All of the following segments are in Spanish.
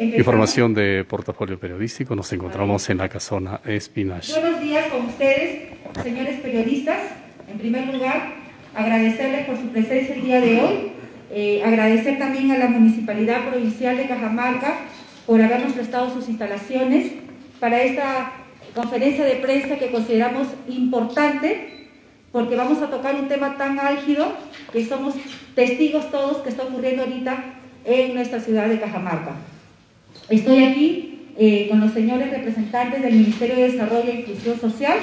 Información de portafolio periodístico, nos encontramos en la casona Espinache. Buenos días con ustedes, señores periodistas. En primer lugar, agradecerles por su presencia el día de hoy. Eh, agradecer también a la Municipalidad Provincial de Cajamarca por habernos prestado sus instalaciones para esta conferencia de prensa que consideramos importante porque vamos a tocar un tema tan álgido que somos testigos todos que está ocurriendo ahorita en nuestra ciudad de Cajamarca. Estoy aquí eh, con los señores representantes del Ministerio de Desarrollo e Inclusión Social,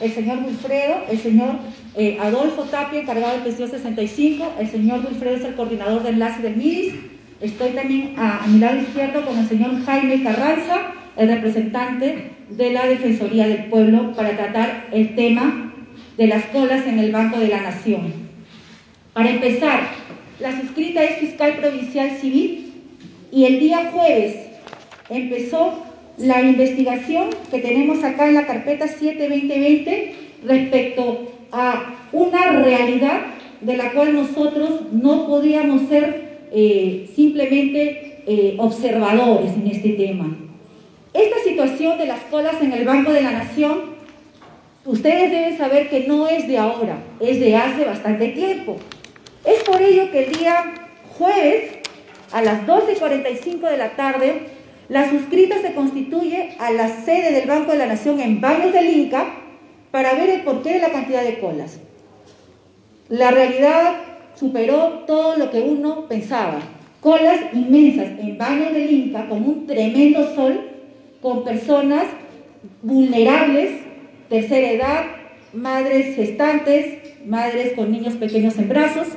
el señor Wilfredo, el señor eh, Adolfo Tapia, encargado del pensión 65, el señor Wilfredo es el coordinador de enlace del MIDIS, estoy también a, a mi lado izquierdo con el señor Jaime Carranza, el representante de la Defensoría del Pueblo, para tratar el tema de las colas en el Banco de la Nación. Para empezar, la suscrita es fiscal provincial civil y el día jueves empezó la investigación que tenemos acá en la carpeta 7-2020 respecto a una realidad de la cual nosotros no podíamos ser eh, simplemente eh, observadores en este tema. Esta situación de las colas en el Banco de la Nación, ustedes deben saber que no es de ahora, es de hace bastante tiempo. Es por ello que el día jueves, a las 12.45 de la tarde, la suscrita se constituye a la sede del Banco de la Nación en Baños del Inca para ver el porqué de la cantidad de colas. La realidad superó todo lo que uno pensaba. Colas inmensas en Baños del Inca con un tremendo sol, con personas vulnerables, tercera edad, madres gestantes, madres con niños pequeños en brazos,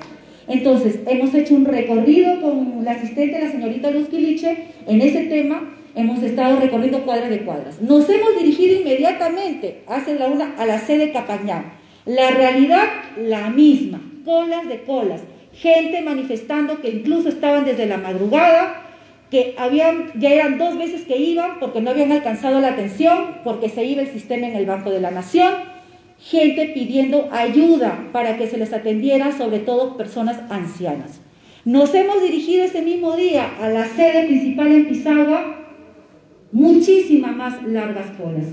entonces, hemos hecho un recorrido con la asistente, la señorita Luz Quiliche, en ese tema. Hemos estado recorriendo cuadras de cuadras. Nos hemos dirigido inmediatamente hacia la una a la sede Capañán. La realidad, la misma. Colas de colas. Gente manifestando que incluso estaban desde la madrugada, que habían, ya eran dos veces que iban porque no habían alcanzado la atención, porque se iba el sistema en el Banco de la Nación gente pidiendo ayuda para que se les atendiera, sobre todo personas ancianas. Nos hemos dirigido ese mismo día a la sede principal en Pisagua, muchísimas más largas colas.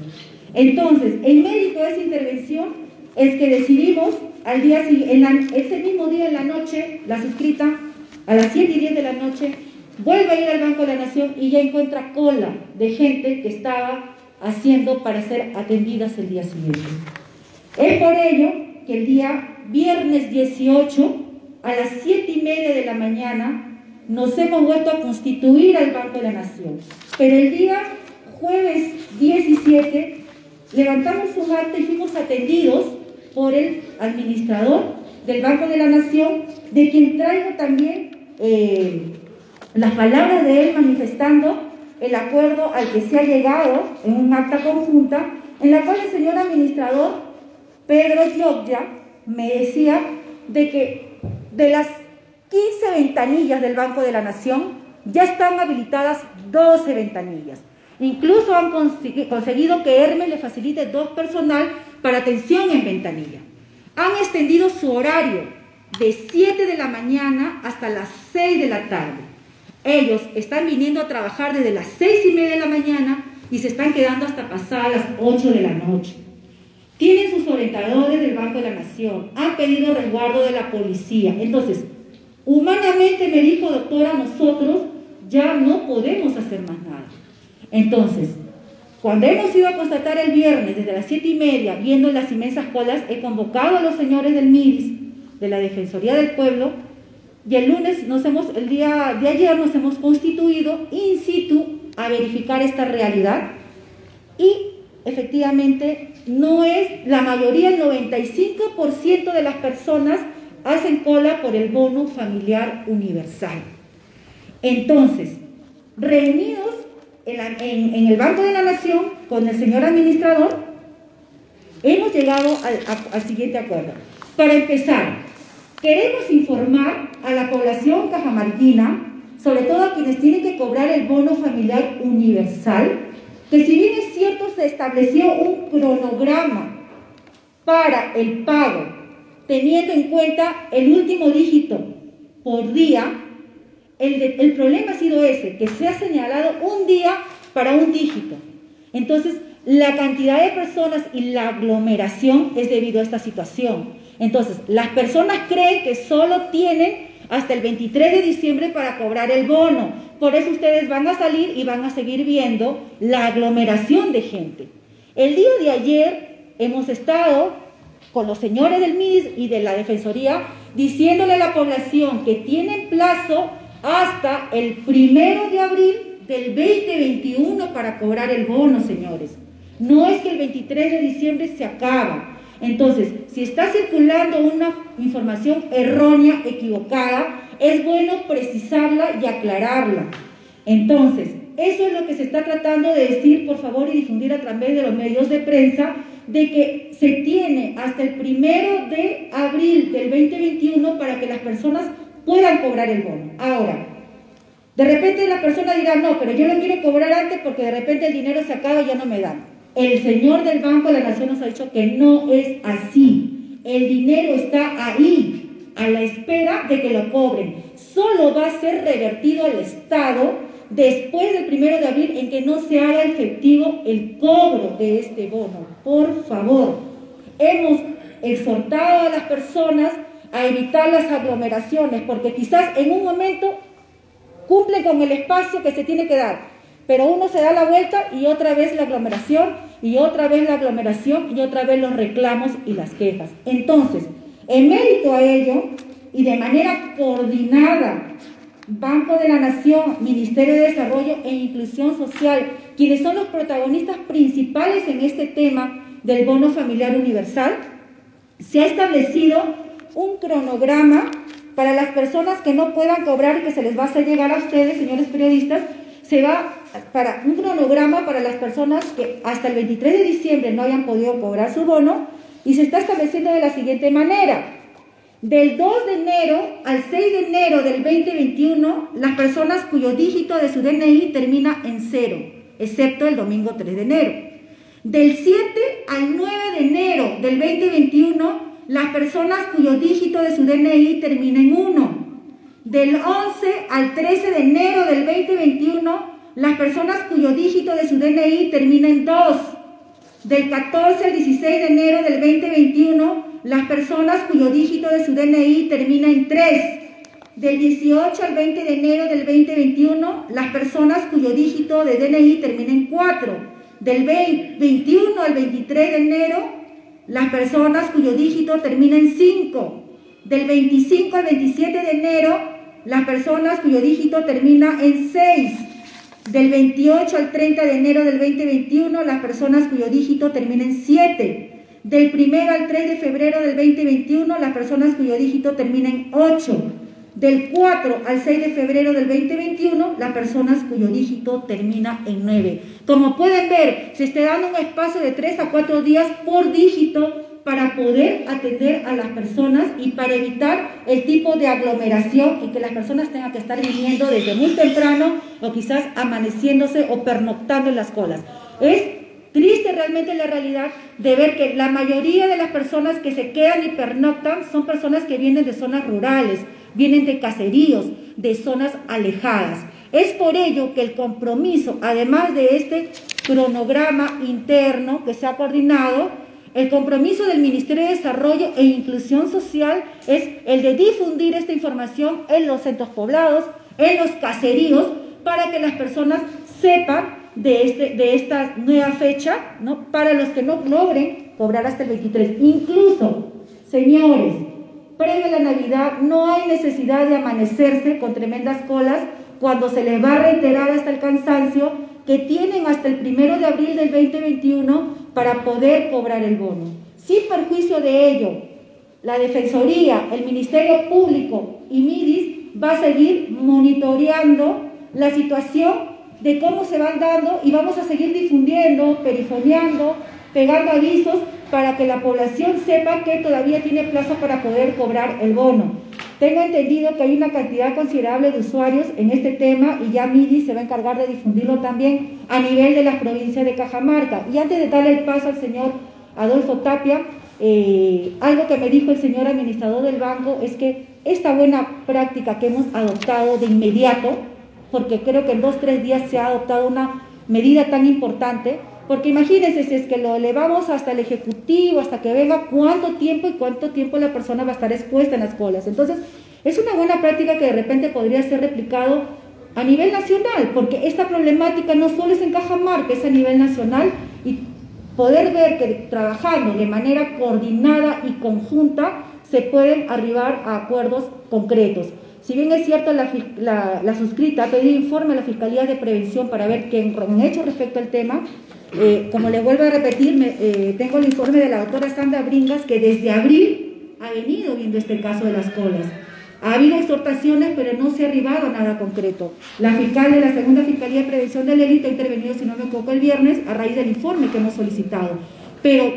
Entonces, en mérito de esa intervención es que decidimos al día ese mismo día en la noche, la suscrita, a las 7 y 10 de la noche, vuelve a ir al Banco de la Nación y ya encuentra cola de gente que estaba haciendo para ser atendidas el día siguiente. Es por ello que el día viernes 18 a las 7 y media de la mañana nos hemos vuelto a constituir al Banco de la Nación. Pero el día jueves 17 levantamos un acta y fuimos atendidos por el administrador del Banco de la Nación, de quien traigo también eh, las palabras de él manifestando el acuerdo al que se ha llegado en un acta conjunta, en la cual el señor administrador Pedro Gioggia me decía de que de las 15 ventanillas del Banco de la Nación ya están habilitadas 12 ventanillas. Incluso han conseguido que Hermes le facilite dos personal para atención en ventanilla. Han extendido su horario de 7 de la mañana hasta las 6 de la tarde. Ellos están viniendo a trabajar desde las 6 y media de la mañana y se están quedando hasta pasadas las 8 de la noche. Orientadores del Banco de la Nación, han pedido resguardo de la policía. Entonces, humanamente me dijo, doctora, nosotros ya no podemos hacer más nada. Entonces, cuando hemos ido a constatar el viernes desde las siete y media, viendo las inmensas colas, he convocado a los señores del MIDIS, de la Defensoría del Pueblo, y el lunes nos hemos, el día de ayer nos hemos constituido in situ a verificar esta realidad y efectivamente no es la mayoría, el 95% de las personas hacen cola por el bono familiar universal. Entonces, reunidos en, el Banco de la Nación con el señor administrador, hemos llegado al, al siguiente acuerdo. Para empezar, queremos informar a la población cajamarquina, sobre todo a quienes tienen que cobrar el bono familiar universal, que si bien cierto se estableció un cronograma para el pago, teniendo en cuenta el último dígito por día, el, el problema ha sido ese, que se ha señalado un día para un dígito. Entonces, la cantidad de personas y la aglomeración es debido a esta situación. Entonces, las personas creen que solo tienen hasta el 23 de diciembre para cobrar el bono. Por eso ustedes van a salir y van a seguir viendo la aglomeración de gente. El día de ayer hemos estado con los señores del MIS y de la Defensoría diciéndole a la población que tienen plazo hasta el primero de abril del 2021 para cobrar el bono, señores. No es que el 23 de diciembre se acaba. Entonces, si está circulando una información errónea, equivocada, es bueno precisarla y aclararla. Entonces, eso es lo que se está tratando de decir, por favor, y difundir a través de los medios de prensa, de que se tiene hasta el primero de abril del 2021 para que las personas puedan cobrar el bono. Ahora, de repente la persona dirá, no, pero yo lo quiero cobrar antes porque de repente el dinero se acaba y ya no me dan. El señor del Banco de la Nación nos ha dicho que no es así. El dinero está ahí, a la espera de que lo cobren. Solo va a ser revertido al Estado después del primero de abril en que no se haga efectivo el cobro de este bono. Por favor, hemos exhortado a las personas a evitar las aglomeraciones, porque quizás en un momento cumple con el espacio que se tiene que dar, pero uno se da la vuelta y otra vez la aglomeración, y otra vez la aglomeración, y otra vez los reclamos y las quejas. Entonces, en mérito a ello, y de manera coordinada Banco de la Nación, Ministerio de Desarrollo e Inclusión Social, quienes son los protagonistas principales en este tema del bono familiar universal, se ha establecido un cronograma para las personas que no puedan cobrar y que se les va a hacer llegar a ustedes, señores periodistas, se va para un cronograma para las personas que hasta el 23 de diciembre no hayan podido cobrar su bono y se está estableciendo de la siguiente manera. Del 2 de enero al 6 de enero del 2021, las personas cuyo dígito de su DNI termina en cero, excepto el domingo 3 de enero. Del 7 al 9 de enero del 2021, las personas cuyo dígito de su DNI termina en 1. Del 11 al 13 de enero del 2021, las personas cuyo dígito de su DNI termina en 2. Del 14 al 16 de enero del 2021, las personas cuyo dígito de su DNI termina en 3. Del 18 al 20 de enero del 2021, las personas cuyo dígito de DNI termina en 4. Del 21 al 23 de enero, las personas cuyo dígito termina en 5. Del 25 al 27 de enero, las personas cuyo dígito termina en 6. Del 28 al 30 de enero del 2021, las personas cuyo dígito termina en 7. Del 1 al 3 de febrero del 2021, las personas cuyo dígito termina en 8. Del 4 al 6 de febrero del 2021, las personas cuyo dígito termina en 9. Como pueden ver, se está dando un espacio de 3 a 4 días por dígito para poder atender a las personas y para evitar el tipo de aglomeración y que las personas tengan que estar viniendo desde muy temprano o quizás amaneciéndose o pernoctando en las colas. Es triste realmente la realidad de ver que la mayoría de las personas que se quedan y pernoctan son personas que vienen de zonas rurales, vienen de caseríos, de zonas alejadas. Es por ello que el compromiso, además de este cronograma interno que se ha coordinado, el compromiso del Ministerio de Desarrollo e Inclusión Social es el de difundir esta información en los centros poblados, en los caseríos, para que las personas sepan de, este, de esta nueva fecha, ¿no? para los que no logren cobrar hasta el 23. Incluso, señores, previo a la Navidad no hay necesidad de amanecerse con tremendas colas cuando se les va a reiterar hasta el cansancio que tienen hasta el primero de abril del 2021 para poder cobrar el bono. Sin perjuicio de ello, la Defensoría, el Ministerio Público y MIDIS va a seguir monitoreando la situación de cómo se van dando y vamos a seguir difundiendo, perifoneando, pegando avisos para que la población sepa que todavía tiene plazo para poder cobrar el bono. Tengo entendido que hay una cantidad considerable de usuarios en este tema y ya MIDI se va a encargar de difundirlo también a nivel de la provincia de Cajamarca. Y antes de darle el paso al señor Adolfo Tapia, eh, algo que me dijo el señor administrador del banco es que esta buena práctica que hemos adoptado de inmediato, porque creo que en dos, tres días se ha adoptado una medida tan importante, porque imagínense si es que lo elevamos hasta el Ejecutivo, hasta que venga, cuánto tiempo y cuánto tiempo la persona va a estar expuesta en las colas. Entonces, es una buena práctica que de repente podría ser replicado a nivel nacional, porque esta problemática no solo es en Cajamarca, es a nivel nacional y poder ver que trabajando de manera coordinada y conjunta se pueden arribar a acuerdos concretos. Si bien es cierto, la, la, suscrita ha pedido informe a la Fiscalía de Prevención para ver qué han hecho respecto al tema, eh, como les vuelvo a repetir, eh, tengo el informe de la doctora Sandra Bringas que desde abril ha venido viendo este caso de las colas. Ha habido exhortaciones, pero no se ha arribado a nada concreto. La fiscal de la Segunda Fiscalía de Prevención del Delito ha intervenido, si no me equivoco, el viernes a raíz del informe que hemos solicitado. Pero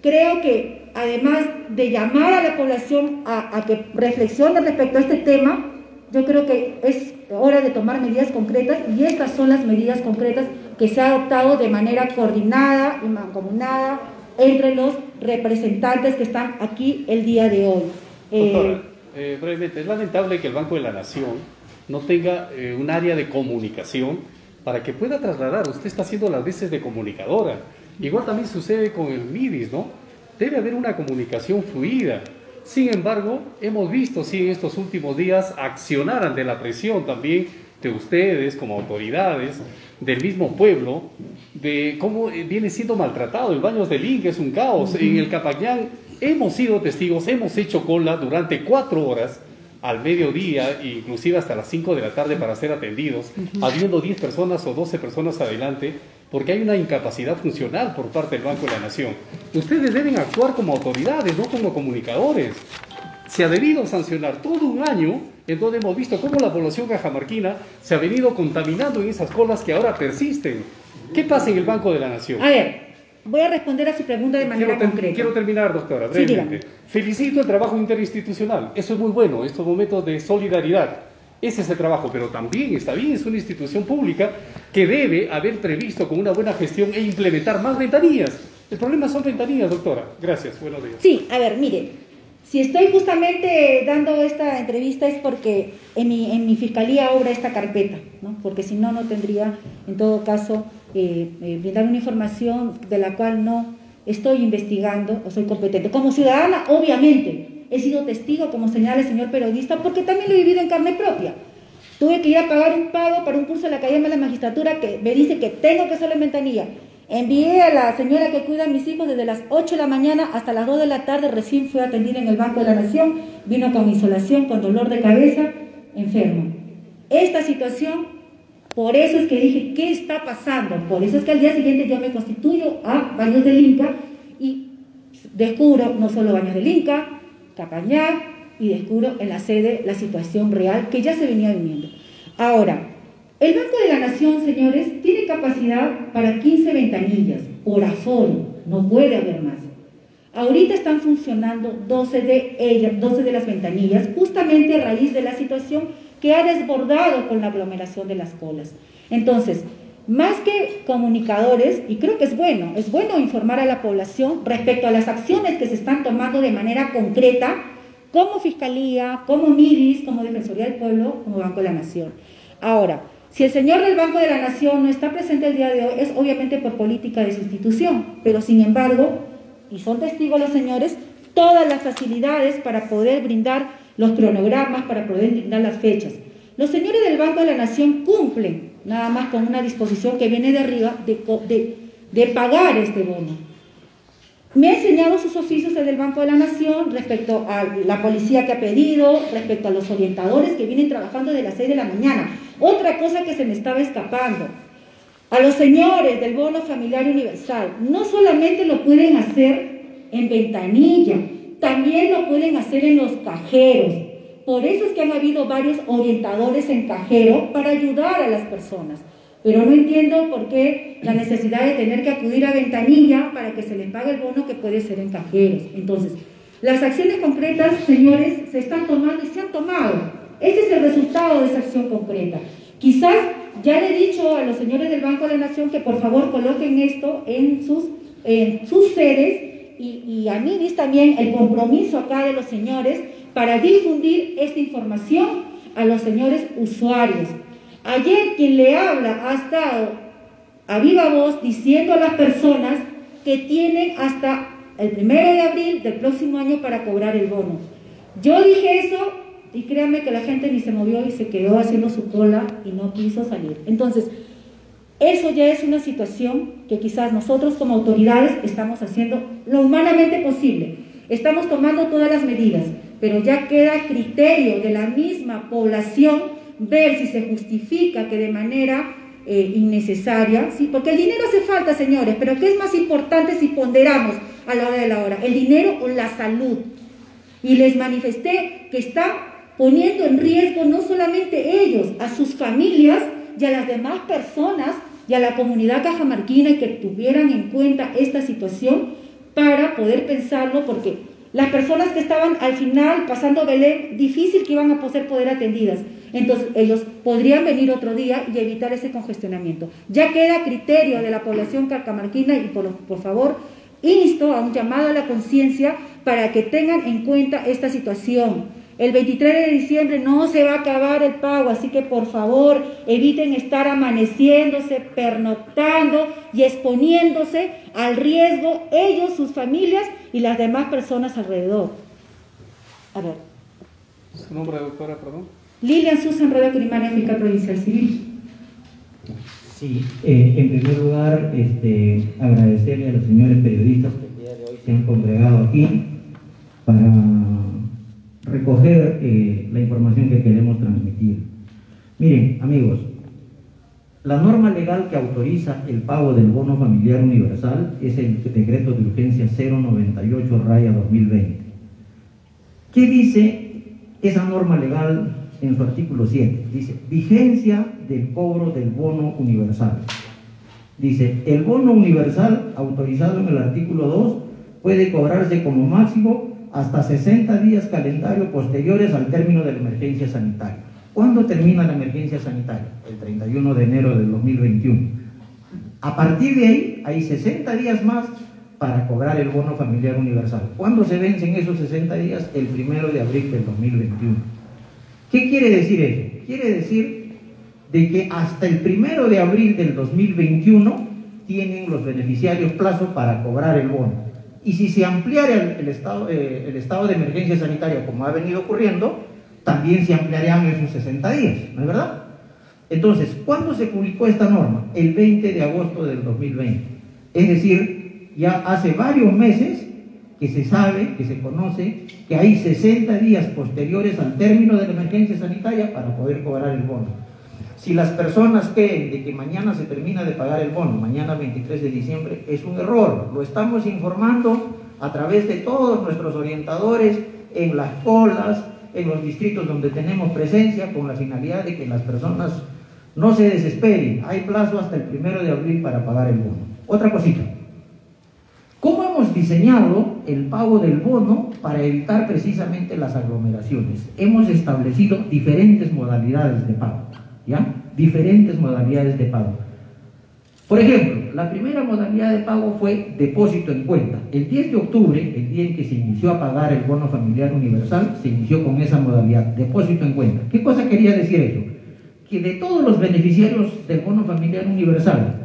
creo que además de llamar a la población a, que reflexione respecto a este tema, yo creo que es hora de tomar medidas concretas y estas son las medidas concretas que se ha adoptado de manera coordinada y mancomunada entre los representantes que están aquí el día de hoy. Eh, eh, brevemente, es lamentable que el Banco de la Nación no tenga eh, un área de comunicación para que pueda trasladar. Usted está haciendo las veces de comunicadora. Igual también sucede con el MIDIS, ¿no? Debe haber una comunicación fluida. Sin embargo, hemos visto, sí, en estos últimos días accionar ante la presión también de ustedes como autoridades, del mismo pueblo, de cómo viene siendo maltratado. El Baños del Inca es un caos. En el Capañán hemos sido testigos, hemos hecho cola durante cuatro horas al mediodía, inclusive hasta las 5 de la tarde para ser atendidos, habiendo 10 personas o 12 personas adelante, porque hay una incapacidad funcional por parte del Banco de la Nación. Ustedes deben actuar como autoridades, no como comunicadores. Se ha debido sancionar todo un año en donde hemos visto cómo la población cajamarquina se ha venido contaminando en esas colas que ahora persisten. ¿Qué pasa en el Banco de la Nación? A ver, Voy a responder a su pregunta de manera quiero concreta. Quiero terminar, doctora, brevemente. Felicito el trabajo interinstitucional. Eso es muy bueno, estos momentos de solidaridad. Ese es el trabajo, pero también está bien, es una institución pública que debe haber previsto con una buena gestión e implementar más ventanillas. El problema son ventanillas, doctora. Gracias, buenos días. Sí, a ver, mire, si estoy justamente dando esta entrevista es porque en mi, en mi fiscalía obra esta carpeta, ¿no? porque si no, no tendría en todo caso eh, eh, brindar una información de la cual no estoy investigando o soy competente. Como ciudadana, obviamente, he sido testigo, como señala el señor periodista, porque también lo he vivido en carne propia. Tuve que ir a pagar un pago para un curso de la Academia de la Magistratura que me dice que tengo que hacerlo en ventanilla. Envié a la señora que cuida a mis hijos desde las 8 de la mañana hasta las 2 de la tarde, recién fue atendida en el Banco de la Nación, vino con insolación, con dolor de cabeza, enfermo. Esta situación por eso es que dije, ¿qué está pasando? Por eso es que al día siguiente yo me constituyo a Baños del Inca y descubro no solo Baños del Inca, Capañar y descubro en la sede la situación real que ya se venía viviendo. Ahora, el Banco de la Nación, señores, tiene capacidad para 15 ventanillas por aforo, no puede haber más. Ahorita están funcionando 12 de ellas, 12 de las ventanillas, justamente a raíz de la situación que ha desbordado con la aglomeración de las colas. Entonces, más que comunicadores, y creo que es bueno, es bueno informar a la población respecto a las acciones que se están tomando de manera concreta, como Fiscalía, como MIDIS, como Defensoría del Pueblo, como Banco de la Nación. Ahora, si el señor del Banco de la Nación no está presente el día de hoy, es obviamente por política de su institución, pero sin embargo, y son testigos los señores, todas las facilidades para poder brindar los cronogramas para poder brindar las fechas. Los señores del Banco de la Nación cumplen nada más con una disposición que viene de arriba de, de, pagar este bono. Me ha enseñado sus oficios del Banco de la Nación respecto a la policía que ha pedido, respecto a los orientadores que vienen trabajando de las 6 de la mañana. Otra cosa que se me estaba escapando. A los señores del bono familiar universal, no solamente lo pueden hacer en ventanilla, también lo pueden hacer en los cajeros. Por eso es que han habido varios orientadores en cajero para ayudar a las personas. Pero no entiendo por qué la necesidad de tener que acudir a ventanilla para que se les pague el bono que puede ser en cajeros. Entonces, las acciones concretas, señores, se están tomando y se han tomado. Ese es el resultado de esa acción concreta. Quizás ya le he dicho a los señores del Banco de la Nación que por favor coloquen esto en sus, en sus sedes y, y a mí también el compromiso acá de los señores para difundir esta información a los señores usuarios. Ayer quien le habla ha estado a viva voz diciendo a las personas que tienen hasta el primero de abril del próximo año para cobrar el bono. Yo dije eso y créanme que la gente ni se movió y se quedó haciendo su cola y no quiso salir. Entonces, eso ya es una situación que quizás nosotros como autoridades estamos haciendo lo humanamente posible. Estamos tomando todas las medidas, pero ya queda criterio de la misma población ver si se justifica que de manera eh, innecesaria, ¿sí? porque el dinero hace falta, señores, pero ¿qué es más importante si ponderamos a la hora de la hora? ¿El dinero o la salud? Y les manifesté que está poniendo en riesgo no solamente ellos, a sus familias y a las demás personas y a la comunidad cajamarquina que tuvieran en cuenta esta situación para poder pensarlo, porque las personas que estaban al final pasando Belén, difícil que iban a poder poder atendidas. Entonces ellos podrían venir otro día y evitar ese congestionamiento. Ya queda criterio de la población cajamarquina y por, por favor insto a un llamado a la conciencia para que tengan en cuenta esta situación el 23 de diciembre no se va a acabar el pago, así que por favor eviten estar amaneciéndose, pernoctando y exponiéndose al riesgo ellos, sus familias y las demás personas alrededor. A ver. ¿Su nombre, doctora, perdón? Lilian Susan Rueda Curimaria, fiscal provincial civil. Sí, eh, en primer lugar, este, agradecerle a los señores periodistas que el día de hoy se han congregado aquí para recoger eh, la información que queremos transmitir. Miren, amigos, la norma legal que autoriza el pago del bono familiar universal es el decreto de urgencia 098 raya 2020. ¿Qué dice esa norma legal en su artículo 7? Dice, vigencia del cobro del bono universal. Dice, el bono universal autorizado en el artículo 2 puede cobrarse como máximo hasta 60 días calendario posteriores al término de la emergencia sanitaria. ¿Cuándo termina la emergencia sanitaria? El 31 de enero del 2021. A partir de ahí hay 60 días más para cobrar el bono familiar universal. ¿Cuándo se vencen esos 60 días? El 1 de abril del 2021. ¿Qué quiere decir eso? Quiere decir de que hasta el 1 de abril del 2021 tienen los beneficiarios plazo para cobrar el bono. Y si se ampliara el, estado, eh, el estado de emergencia sanitaria como ha venido ocurriendo, también se ampliarían esos 60 días, ¿no es verdad? Entonces, ¿cuándo se publicó esta norma? El 20 de agosto del 2020. Es decir, ya hace varios meses que se sabe, que se conoce, que hay 60 días posteriores al término de la emergencia sanitaria para poder cobrar el bono. Si las personas creen de que mañana se termina de pagar el bono, mañana 23 de diciembre, es un error. Lo estamos informando a través de todos nuestros orientadores en las colas, en los distritos donde tenemos presencia, con la finalidad de que las personas no se desesperen. Hay plazo hasta el primero de abril para pagar el bono. Otra cosita. ¿Cómo hemos diseñado el pago del bono para evitar precisamente las aglomeraciones? Hemos establecido diferentes modalidades de pago. ¿Ya? Diferentes modalidades de pago. Por ejemplo, la primera modalidad de pago fue depósito en cuenta. El 10 de octubre, el día en que se inició a pagar el bono familiar universal, se inició con esa modalidad, depósito en cuenta. ¿Qué cosa quería decir eso? Que de todos los beneficiarios del bono familiar universal,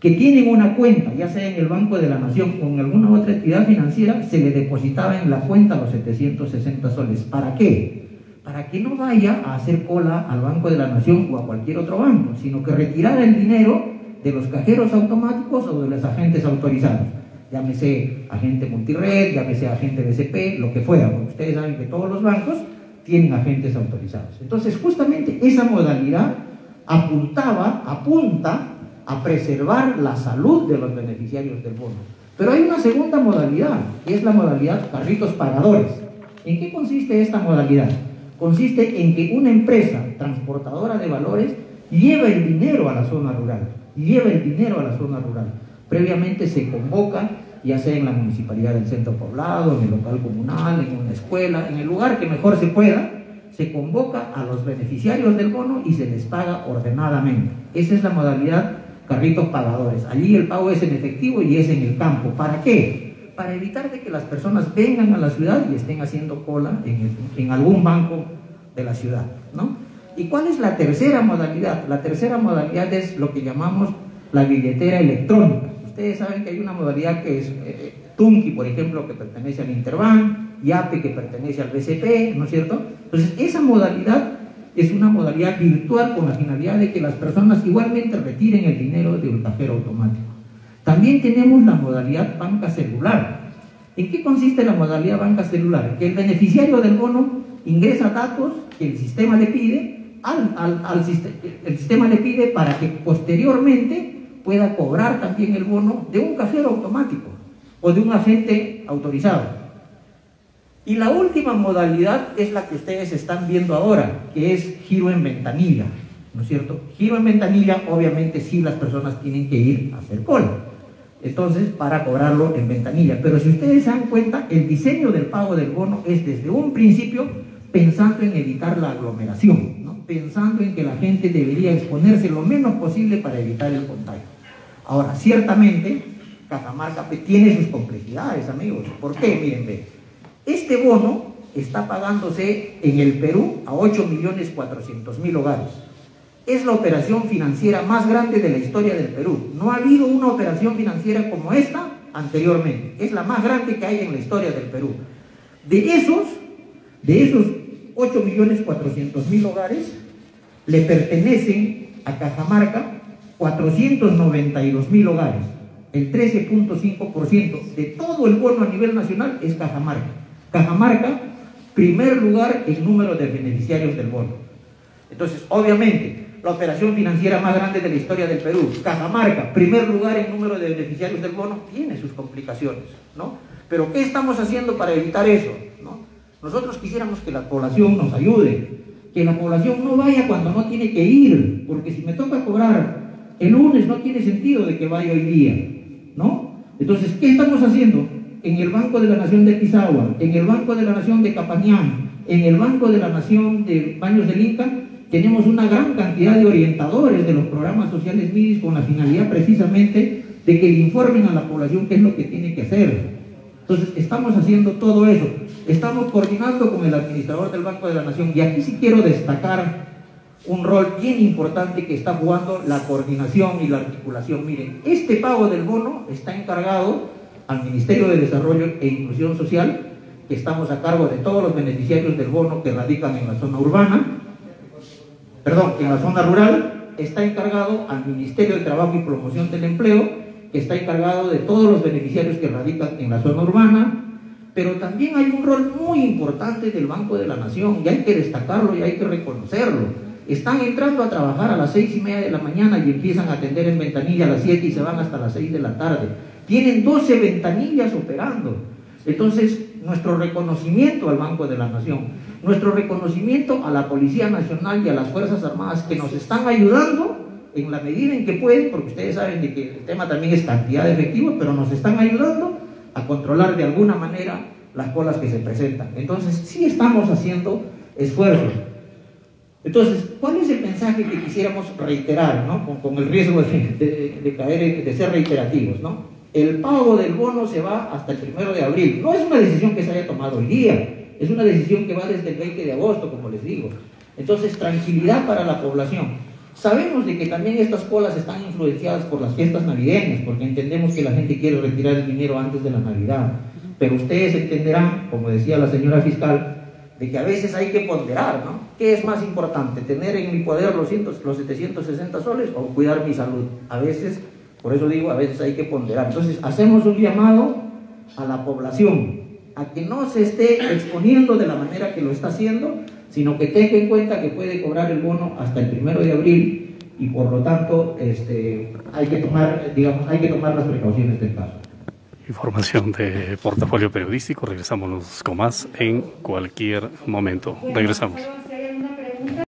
que tienen una cuenta, ya sea en el Banco de la Nación o en alguna otra entidad financiera, se le depositaba en la cuenta los 760 soles. ¿Para qué? Para que no vaya a hacer cola al Banco de la Nación o a cualquier otro banco, sino que retirara el dinero de los cajeros automáticos o de los agentes autorizados. Llámese agente multired, llámese agente BCP, lo que fuera, porque ustedes saben que todos los bancos tienen agentes autorizados. Entonces, justamente esa modalidad apuntaba, apunta a preservar la salud de los beneficiarios del bono. Pero hay una segunda modalidad, que es la modalidad carritos pagadores. ¿En qué consiste esta modalidad? Consiste en que una empresa transportadora de valores lleva el dinero a la zona rural, lleva el dinero a la zona rural. Previamente se convoca, ya sea en la municipalidad del centro poblado, en el local comunal, en una escuela, en el lugar que mejor se pueda, se convoca a los beneficiarios del bono y se les paga ordenadamente. Esa es la modalidad carritos pagadores. Allí el pago es en efectivo y es en el campo. ¿Para qué? Para evitar de que las personas vengan a la ciudad y estén haciendo cola en, algún banco de la ciudad, ¿no? ¿Y cuál es la tercera modalidad? La tercera modalidad es lo que llamamos la billetera electrónica. Ustedes saben que hay una modalidad que es eh, Tunki, por ejemplo, que pertenece al Interbank, YAPE, que pertenece al BCP, ¿no es cierto? Entonces, esa modalidad es una modalidad virtual con la finalidad de que las personas igualmente retiren el dinero de un cajero automático. También tenemos la modalidad banca celular. ¿En qué consiste la modalidad banca celular? Que el beneficiario del bono ingresa datos que el sistema le pide al, el sistema le pide para que posteriormente pueda cobrar también el bono de un cajero automático o de un agente autorizado. Y la última modalidad es la que ustedes están viendo ahora, que es giro en ventanilla, ¿no es cierto? Giro en ventanilla, obviamente sí las personas tienen que ir a hacer cola, entonces para cobrarlo en ventanilla. Pero si ustedes se dan cuenta, el diseño del pago del bono es desde un principio pensando en evitar la aglomeración pensando en que la gente debería exponerse lo menos posible para evitar el contagio. Ahora, ciertamente, Cajamarca tiene sus complejidades, amigos. ¿Por qué? Miren, ve. Este bono está pagándose en el Perú a 8.400.000 hogares. Es la operación financiera más grande de la historia del Perú. No ha habido una operación financiera como esta anteriormente. Es la más grande que hay en la historia del Perú. De esos, de esos 8.400.000 hogares, le pertenecen a Cajamarca 492.000 hogares. El 13.5% de todo el bono a nivel nacional es Cajamarca. Cajamarca, primer lugar en número de beneficiarios del bono. Entonces, obviamente, la operación financiera más grande de la historia del Perú, Cajamarca, primer lugar en número de beneficiarios del bono, tiene sus complicaciones, ¿no? Pero ¿qué estamos haciendo para evitar eso? Nosotros quisiéramos que la población nos ayude, que la población no vaya cuando no tiene que ir, porque si me toca cobrar el lunes no tiene sentido de que vaya hoy día, ¿no? Entonces, ¿qué estamos haciendo? En el Banco de la Nación de Pisagua, en el Banco de la Nación de Capañán, en el Banco de la Nación de Baños del Inca, tenemos una gran cantidad de orientadores de los programas sociales MIDIS con la finalidad precisamente de que le informen a la población qué es lo que tiene que hacer. Entonces, estamos haciendo todo eso. Estamos coordinando con el administrador del Banco de la Nación y aquí sí quiero destacar un rol bien importante que está jugando la coordinación y la articulación. Miren, este pago del bono está encargado al Ministerio de Desarrollo e Inclusión Social, que estamos a cargo de todos los beneficiarios del bono que radican en la zona urbana, perdón, en la zona rural, está encargado al Ministerio de Trabajo y Promoción del Empleo, que está encargado de todos los beneficiarios que radican en la zona urbana, pero también hay un rol muy importante del Banco de la Nación y hay que destacarlo y hay que reconocerlo. Están entrando a trabajar a las seis y media de la mañana y empiezan a atender en ventanilla a las siete y se van hasta las seis de la tarde. Tienen 12 ventanillas operando. Entonces, nuestro reconocimiento al Banco de la Nación, nuestro reconocimiento a la Policía Nacional y a las Fuerzas Armadas que nos están ayudando en la medida en que pueden, porque ustedes saben de que el tema también es cantidad de efectivos, pero nos están ayudando a controlar de alguna manera las colas que se presentan. Entonces, sí estamos haciendo esfuerzos. Entonces, ¿cuál es el mensaje que quisiéramos reiterar, ¿no? con, el riesgo de, caer, de ser reiterativos? ¿no? El pago del bono se va hasta el primero de abril. No es una decisión que se haya tomado hoy día, es una decisión que va desde el 20 de agosto, como les digo. Entonces, tranquilidad para la población. Sabemos de que también estas colas están influenciadas por las fiestas navideñas, porque entendemos que la gente quiere retirar el dinero antes de la Navidad. Pero ustedes entenderán, como decía la señora fiscal, de que a veces hay que ponderar, ¿no? ¿Qué es más importante? ¿Tener en mi poder los, los 760 soles o cuidar mi salud? A veces, por eso digo, a veces hay que ponderar. Entonces, hacemos un llamado a la población a que no se esté exponiendo de la manera que lo está haciendo, sino que tenga en cuenta que puede cobrar el bono hasta el primero de abril y por lo tanto este, hay, que tomar, digamos, hay que tomar las precauciones del caso. Información de portafolio periodístico, regresamos con más en cualquier momento. Regresamos.